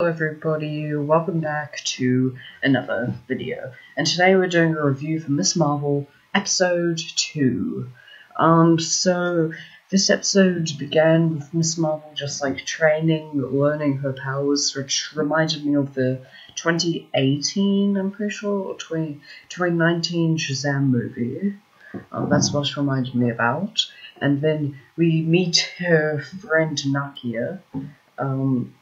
Hello everybody, welcome back to another video. And today we're doing a review for Miss Marvel episode 2. Um, so this episode began with Miss Marvel just like training, learning her powers, which reminded me of the 2018, I'm pretty sure, or 20, 2019 Shazam movie. Um, that's what it reminded me about. And then we meet her friend Nakia. Um,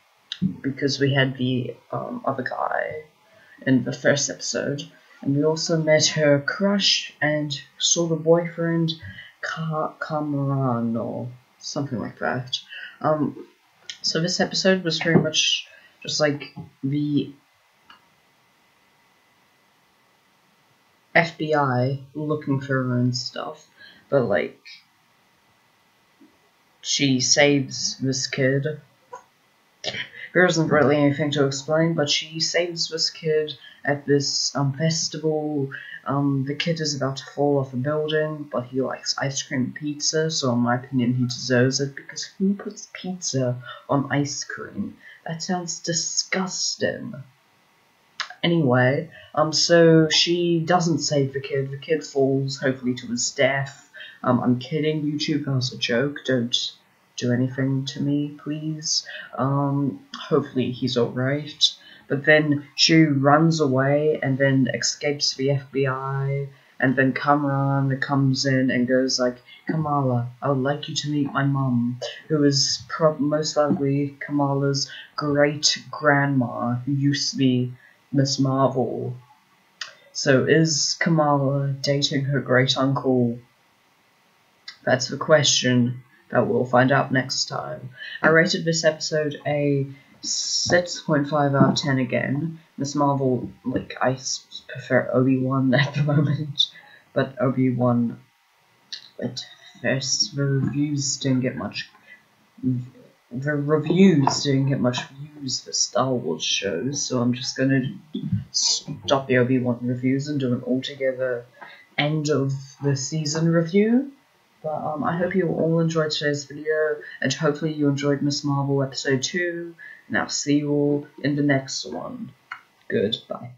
because we had the um, other guy in the first episode, and we also met her crush and saw the boyfriend, Ka- Kamran or something like that. Um, so this episode was very much just like the FBI looking for her own stuff, but like she saves this kid there isn't really anything to explain, but she saves this kid at this um, festival. Um, the kid is about to fall off a building, but he likes ice cream and pizza, so in my opinion he deserves it, because who puts pizza on ice cream? That sounds disgusting. Anyway, um, so she doesn't save the kid. The kid falls, hopefully to his death. Um, I'm kidding, YouTube, that was a joke. Don't do anything to me, please. Um, hopefully he's alright. But then she runs away and then escapes the FBI. And then Kamran comes in and goes like, Kamala, I would like you to meet my mum, who is pro- most likely Kamala's great grandma, who used to be Miss Marvel. So is Kamala dating her great uncle? That's the question that we'll find out next time. I rated this episode a 6.5 out of 10 again. Miss Marvel, like, I prefer Obi-Wan at the moment, but Obi-Wan, at first, the reviews didn't get much, the reviews didn't get much views for Star Wars shows, so I'm just gonna stop the Obi-Wan reviews and do an altogether end of the season review. But um, I hope you all enjoyed today's video, and hopefully you enjoyed Miss Marvel episode 2, and I'll see you all in the next one. Goodbye.